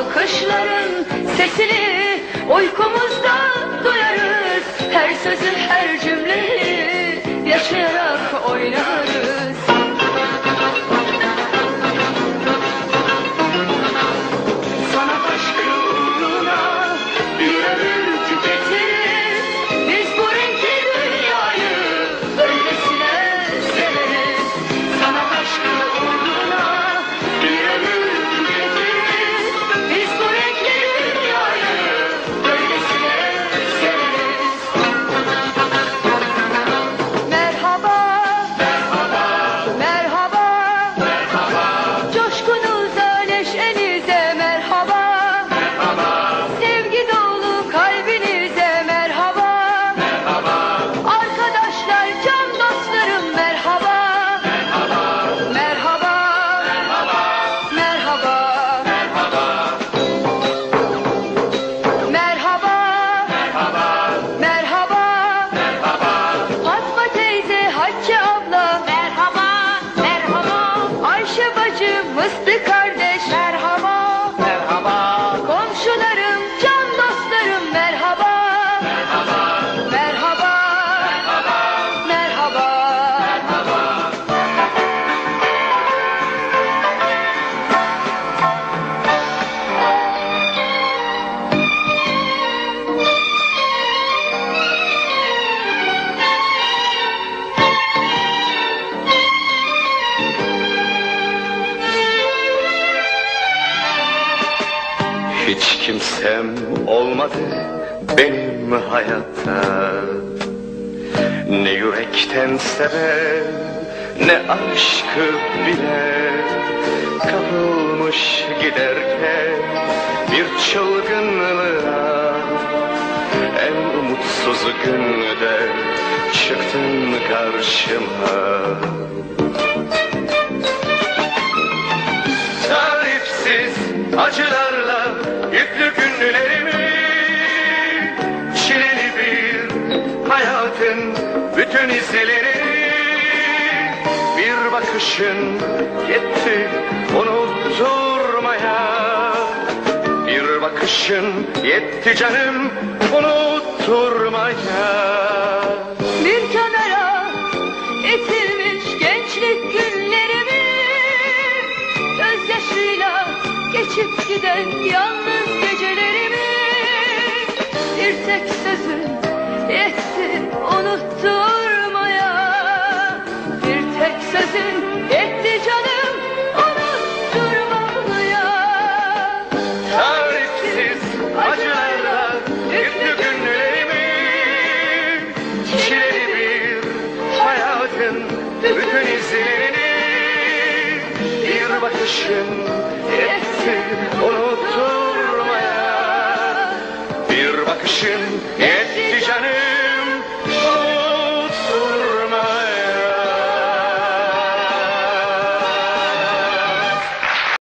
Alkışların sesini uykumuzda duyarız. Her sözü her cümleyi yaşayarak oynarız. मस्त खा Hiç kimsem olmadı benim hayatta. Ne yürekten sever ne aşkı bile Kapılmış giderken bir çılgınlığa En umutsuz günde çıktın karşıma. Tarifsiz acılarla yüklü günlerimi Çileli bir hayatın bütün izlerini Bir bakışın yetti unutturmaya. Bir bakışın yetti canım unutturmaya. Bir kenara itilmiş gençlik günlerimi Gözyaşıyla geçip giden yalnız Bir tek sözün yetti unutturmaya. Bir tek sözün yetti canım unutturmaya. Tarifsiz acılarla yüklü günlerimi Çileli bir hayatın bütün izlerini Bir bakışın yetti unutturmaya Bir bakışın yetti